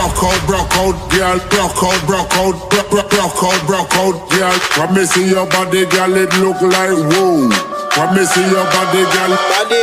Broco, out, girl, broco, out, broco, out, girl. When me see your body, girl, it look like woo. When me see your body, girl, body.